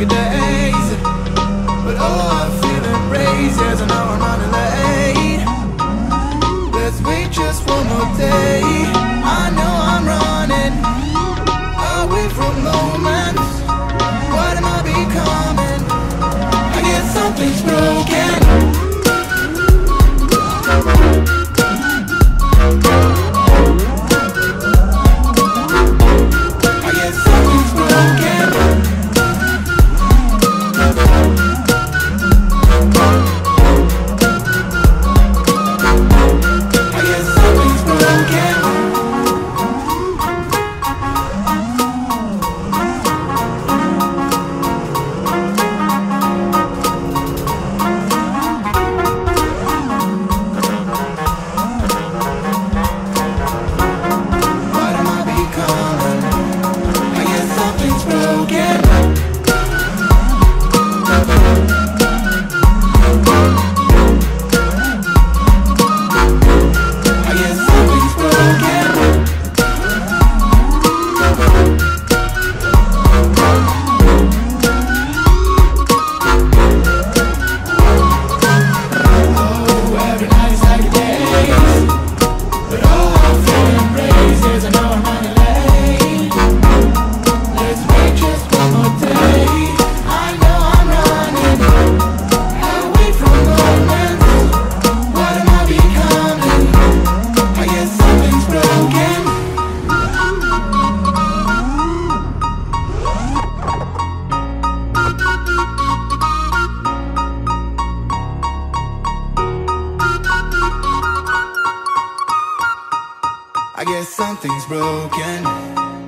like a I guess something's broken.